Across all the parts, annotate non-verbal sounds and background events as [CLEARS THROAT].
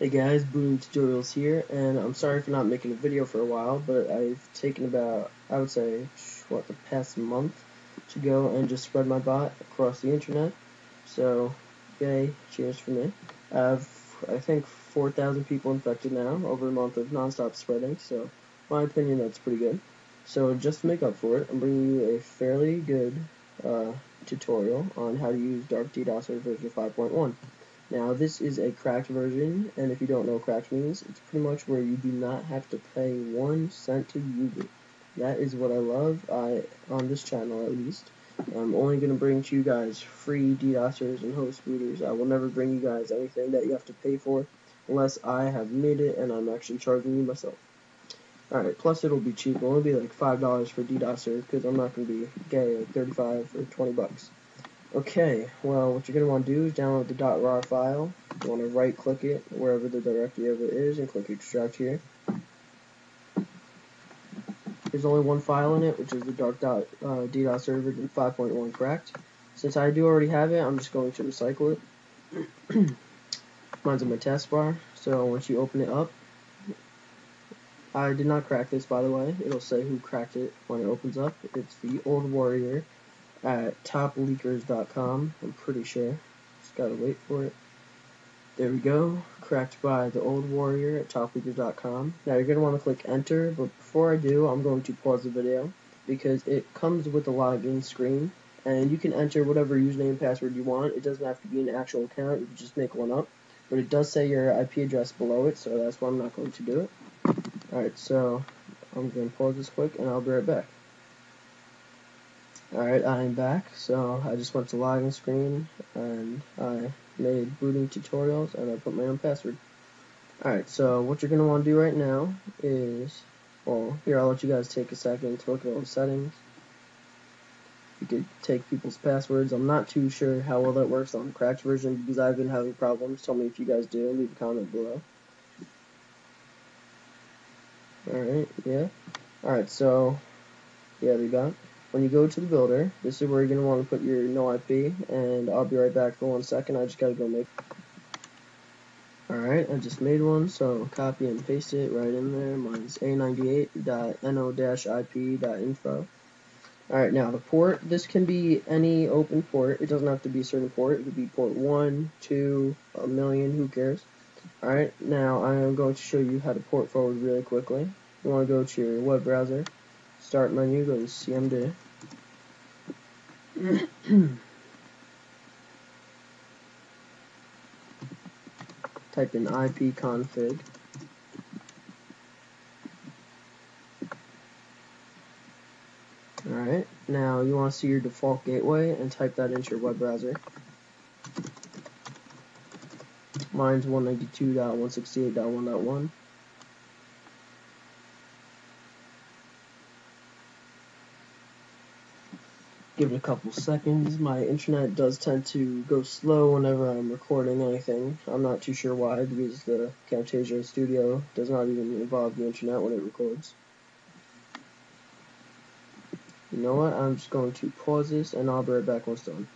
Hey guys, Booting Tutorials here, and I'm sorry for not making a video for a while, but I've taken about, I would say, what, the past month to go and just spread my bot across the internet. So, yay, cheers for me. I have, I think, 4,000 people infected now, over a month of nonstop spreading, so, my opinion, that's pretty good. So, just to make up for it, I'm bringing you a fairly good uh, tutorial on how to use Dark DDoSer version 5.1. Now this is a cracked version, and if you don't know what cracked means, it's pretty much where you do not have to pay one cent to use it. That is what I love, I on this channel at least. I'm only going to bring to you guys free DDoSers and host booters. I will never bring you guys anything that you have to pay for unless I have made it and I'm actually charging you myself. Alright, plus it'll be cheap. It'll only be like $5 for DDoSer because I'm not going to be gay like 35 or 20 bucks. Okay, well, what you're going to want to do is download the .rar file. You want to right-click it wherever the directory of it is and click Extract here. There's only one file in it, which is the dark dot, uh, server 5.1 cracked. Since I do already have it, I'm just going to recycle it. [CLEARS THROAT] Mine's in my taskbar, so once you open it up, I did not crack this, by the way. It'll say who cracked it when it opens up. It's the Old Warrior at topleakers.com. I'm pretty sure. Just gotta wait for it. There we go. Cracked by the Old Warrior at topleakers.com. Now you're gonna want to click enter, but before I do, I'm going to pause the video because it comes with a login screen, and you can enter whatever username and password you want. It doesn't have to be an actual account. You can just make one up. But it does say your IP address below it, so that's why I'm not going to do it. Alright, so I'm going to pause this quick, and I'll be right back. Alright, I'm back. So I just went to login screen and I made booting tutorials and I put my own password. Alright, so what you're going to want to do right now is, well, here I'll let you guys take a second to look at all the settings. You could take people's passwords. I'm not too sure how well that works on cracked version because I've been having problems. Tell me if you guys do. Leave a comment below. Alright, yeah. Alright, so, yeah, we got when you go to the builder, this is where you're going to want to put your no IP, and I'll be right back for one second. I just got to go make. Alright, I just made one, so copy and paste it right in there. Mine's a98.no-ip.info. Alright, now the port, this can be any open port. It doesn't have to be a certain port. It could be port 1, 2, a million, who cares. Alright, now I am going to show you how to port forward really quickly. You want to go to your web browser start menu, go to CMD. [CLEARS THROAT] Type in ipconfig. Alright, now you want to see your default gateway and type that into your web browser. Mine's 192.168.1.1. give it a couple seconds. My internet does tend to go slow whenever I'm recording anything. I'm not too sure why, because the Camtasia Studio does not even involve the internet when it records. You know what, I'm just going to pause this and I'll be right back once done.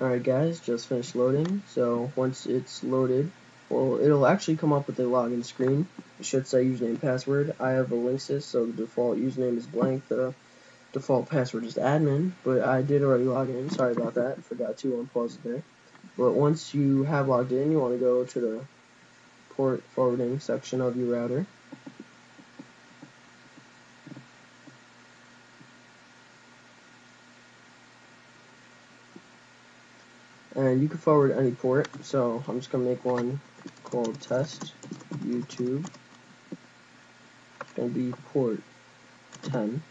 Alright guys, just finished loading, so once it's loaded, well, it'll actually come up with a login screen. It should say username password. I have a Linksys, so the default username is blank. The default password is admin, but I did already log in. Sorry about that. Forgot to unpause it there. But once you have logged in, you want to go to the port forwarding section of your router. And you can forward any port, so I'm just going to make one called test YouTube. It's going to be port 10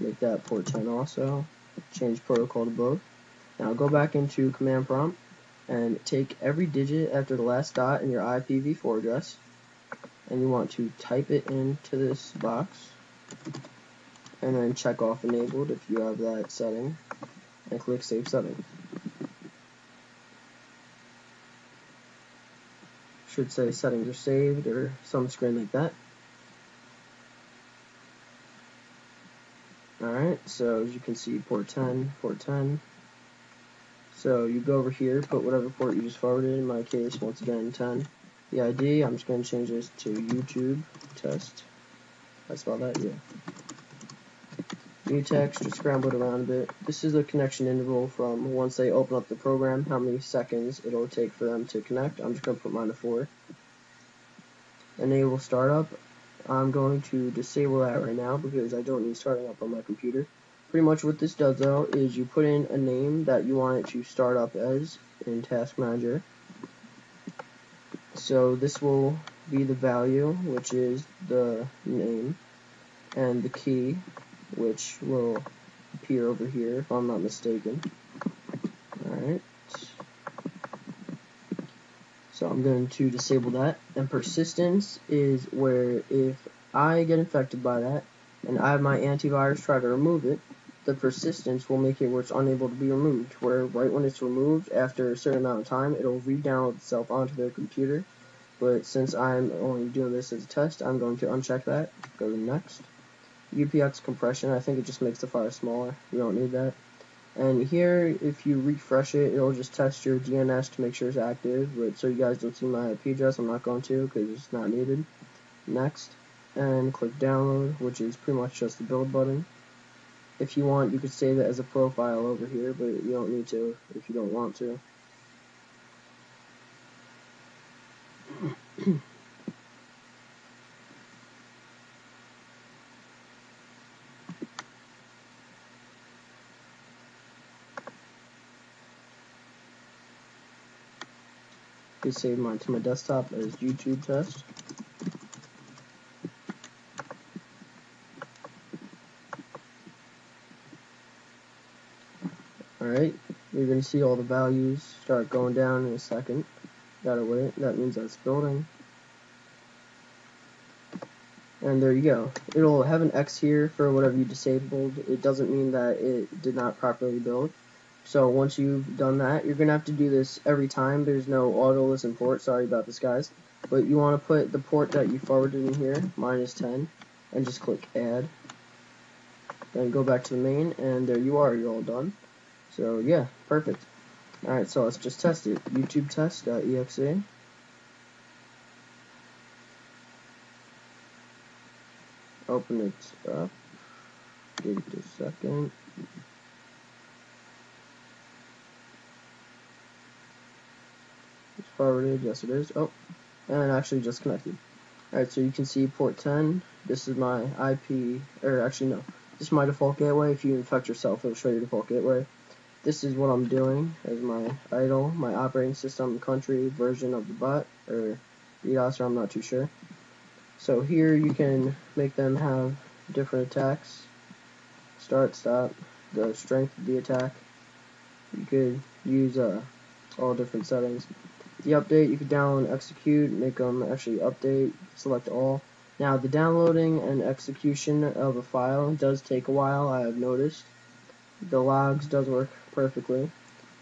make that port 10 also, change protocol to both. Now go back into command prompt and take every digit after the last dot in your IPv4 address and you want to type it into this box and then check off enabled if you have that setting and click save settings. Should say settings are saved or some screen like that. Alright, so as you can see, port 10, port 10. So you go over here, put whatever port you just forwarded, in my case, once again, 10. The ID, I'm just going to change this to YouTube test. I spell that? Yeah. Mutex, just scramble it around a bit. This is the connection interval from once they open up the program, how many seconds it'll take for them to connect. I'm just going to put mine to 4. Enable startup. I'm going to disable that right now because I don't need starting up on my computer. Pretty much what this does though is you put in a name that you want it to start up as in Task Manager. So this will be the value, which is the name, and the key, which will appear over here if I'm not mistaken. Alright. So I'm going to disable that. And persistence is where if I get infected by that, and I have my antivirus try to remove it, the persistence will make it where it's unable to be removed, where right when it's removed, after a certain amount of time, it'll re-download itself onto their computer. But since I'm only doing this as a test, I'm going to uncheck that, go to next. UPX compression, I think it just makes the file smaller. We don't need that. And here, if you refresh it, it'll just test your DNS to make sure it's active. But so you guys don't see my IP address, I'm not going to because it's not needed. Next, and click download, which is pretty much just the build button. If you want, you could save it as a profile over here, but you don't need to if you don't want to. Just save mine to my desktop as YouTube test. Alright, you're going to see all the values start going down in a second. Gotta wait, that means that's building. And there you go. It'll have an X here for whatever you disabled. It doesn't mean that it did not properly build. So once you've done that, you're going to have to do this every time. There's no auto listen port. Sorry about this, guys. But you want to put the port that you forwarded in here, minus 10, and just click add. Then go back to the main, and there you are. You're all done. So yeah, perfect. Alright, so let's just test it. YouTube test.exe. Open it up. Give it a second. Forwarded, yes it is. Oh, and actually just connected. Alright, so you can see port 10. This is my IP, or actually no, this is my default gateway. If you infect yourself, it'll show your default gateway this is what I'm doing as my idle, my operating system country version of the bot, or DDoS, or I'm not too sure. So here you can make them have different attacks, start, stop, the strength of the attack. You could use uh, all different settings. The update, you could download execute, make them actually update, select all. Now the downloading and execution of a file does take a while, I have noticed. The logs does work perfectly.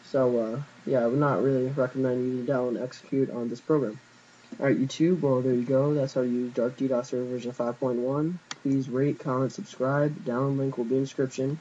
So, uh, yeah, I would not really recommend you to download execute on this program. Alright, YouTube, well, there you go. That's how to use Dark DDoS Server version 5.1. Please rate, comment, subscribe. Download link will be in the description.